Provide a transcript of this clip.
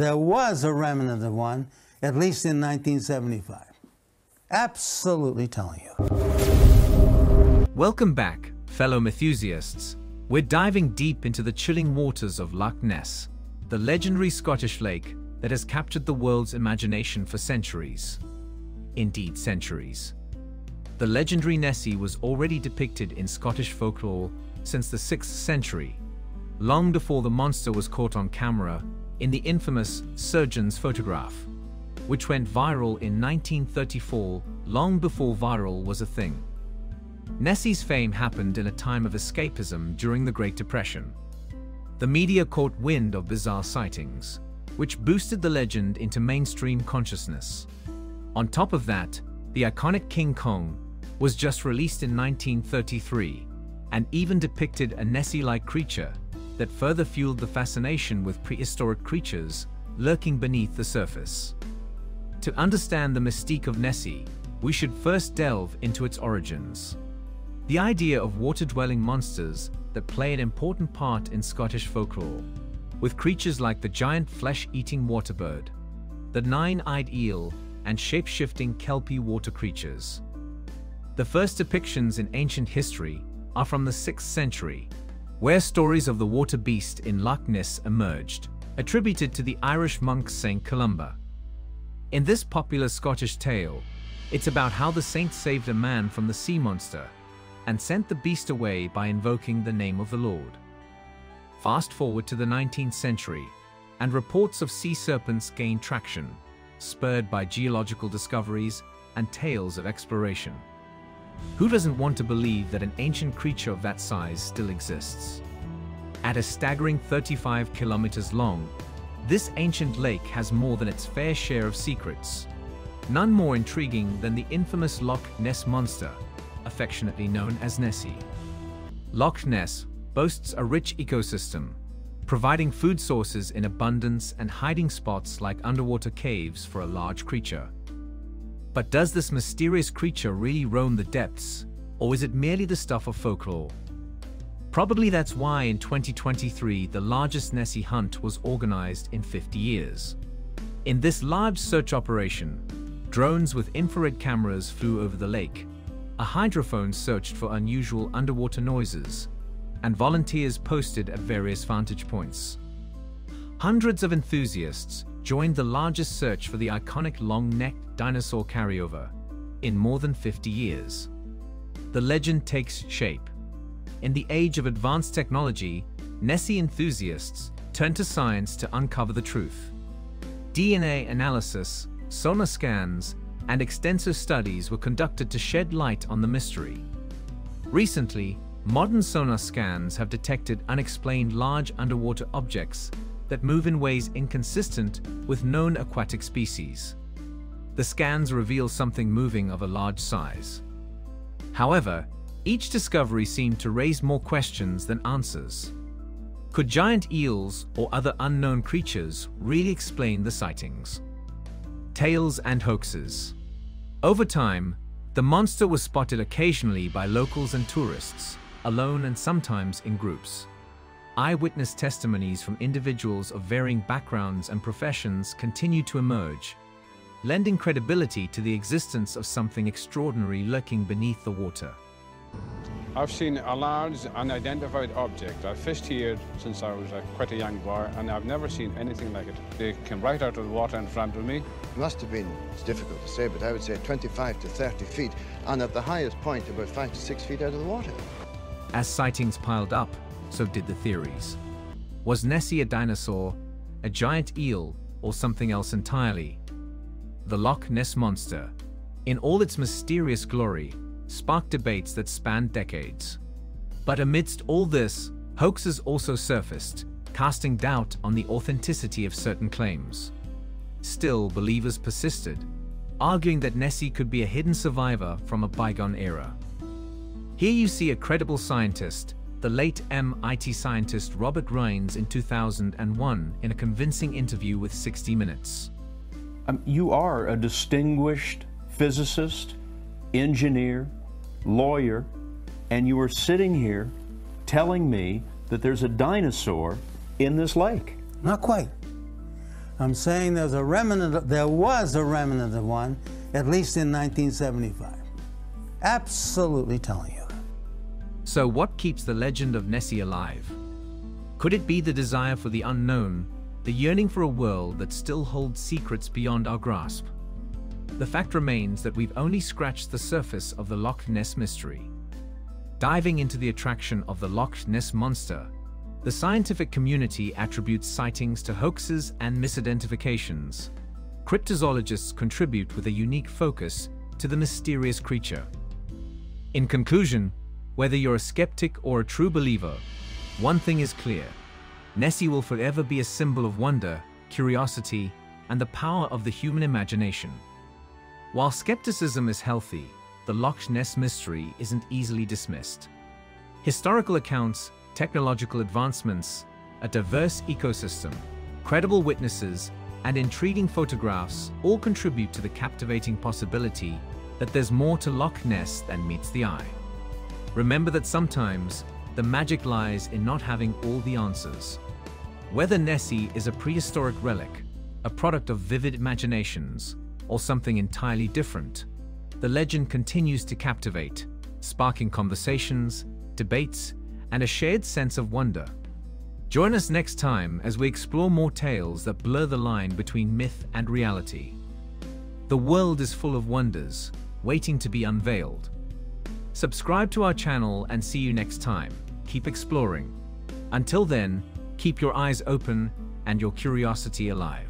There was a remnant of one, at least in 1975. Absolutely telling you. Welcome back, fellow Mythusiasts. We're diving deep into the chilling waters of Loch Ness, the legendary Scottish lake that has captured the world's imagination for centuries. Indeed, centuries. The legendary Nessie was already depicted in Scottish folklore since the 6th century, long before the monster was caught on camera in the infamous Surgeon's photograph, which went viral in 1934, long before viral was a thing. Nessie's fame happened in a time of escapism during the Great Depression. The media caught wind of bizarre sightings, which boosted the legend into mainstream consciousness. On top of that, the iconic King Kong was just released in 1933 and even depicted a Nessie-like creature that further fueled the fascination with prehistoric creatures lurking beneath the surface. To understand the mystique of Nessie, we should first delve into its origins. The idea of water-dwelling monsters that play an important part in Scottish folklore, with creatures like the giant flesh-eating waterbird, the nine-eyed eel, and shape-shifting kelpie water creatures. The first depictions in ancient history are from the 6th century, where stories of the water beast in Loch Ness emerged, attributed to the Irish monk Saint Columba. In this popular Scottish tale, it's about how the saint saved a man from the sea monster and sent the beast away by invoking the name of the Lord. Fast forward to the 19th century, and reports of sea serpents gained traction, spurred by geological discoveries and tales of exploration. Who doesn't want to believe that an ancient creature of that size still exists? At a staggering 35 kilometers long, this ancient lake has more than its fair share of secrets. None more intriguing than the infamous Loch Ness Monster, affectionately known as Nessie. Loch Ness boasts a rich ecosystem, providing food sources in abundance and hiding spots like underwater caves for a large creature. But does this mysterious creature really roam the depths, or is it merely the stuff of folklore? Probably that's why in 2023 the largest Nessie hunt was organized in 50 years. In this large search operation, drones with infrared cameras flew over the lake, a hydrophone searched for unusual underwater noises, and volunteers posted at various vantage points. Hundreds of enthusiasts joined the largest search for the iconic long-necked dinosaur carryover in more than 50 years. The legend takes shape. In the age of advanced technology, Nessie enthusiasts turn to science to uncover the truth. DNA analysis, sonar scans, and extensive studies were conducted to shed light on the mystery. Recently, modern sonar scans have detected unexplained large underwater objects that move in ways inconsistent with known aquatic species. The scans reveal something moving of a large size. However, each discovery seemed to raise more questions than answers. Could giant eels or other unknown creatures really explain the sightings? Tales and hoaxes. Over time, the monster was spotted occasionally by locals and tourists, alone and sometimes in groups. Eyewitness testimonies from individuals of varying backgrounds and professions continue to emerge, lending credibility to the existence of something extraordinary lurking beneath the water. I've seen a large unidentified object. I've fished here since I was a, quite a young boy, and I've never seen anything like it. They came right out of the water in front of me. It must have been, it's difficult to say, but I would say 25 to 30 feet, and at the highest point, about five to six feet out of the water. As sightings piled up, so did the theories. Was Nessie a dinosaur, a giant eel, or something else entirely? The Loch Ness Monster, in all its mysterious glory, sparked debates that spanned decades. But amidst all this, hoaxes also surfaced, casting doubt on the authenticity of certain claims. Still, believers persisted, arguing that Nessie could be a hidden survivor from a bygone era. Here you see a credible scientist, the late MIT scientist Robert Rines in 2001 in a convincing interview with 60 Minutes. Um, you are a distinguished physicist, engineer, lawyer, and you are sitting here telling me that there's a dinosaur in this lake. Not quite. I'm saying there's a remnant, of, there was a remnant of one, at least in 1975. Absolutely telling you. So what keeps the legend of Nessie alive? Could it be the desire for the unknown, the yearning for a world that still holds secrets beyond our grasp? The fact remains that we've only scratched the surface of the Loch Ness mystery. Diving into the attraction of the Loch Ness Monster, the scientific community attributes sightings to hoaxes and misidentifications. Cryptozoologists contribute with a unique focus to the mysterious creature. In conclusion, whether you're a skeptic or a true believer, one thing is clear. Nessie will forever be a symbol of wonder, curiosity, and the power of the human imagination. While skepticism is healthy, the Loch Ness mystery isn't easily dismissed. Historical accounts, technological advancements, a diverse ecosystem, credible witnesses, and intriguing photographs all contribute to the captivating possibility that there's more to Loch Ness than meets the eye. Remember that sometimes the magic lies in not having all the answers. Whether Nessie is a prehistoric relic, a product of vivid imaginations, or something entirely different, the legend continues to captivate, sparking conversations, debates, and a shared sense of wonder. Join us next time as we explore more tales that blur the line between myth and reality. The world is full of wonders, waiting to be unveiled. Subscribe to our channel and see you next time. Keep exploring. Until then, keep your eyes open and your curiosity alive.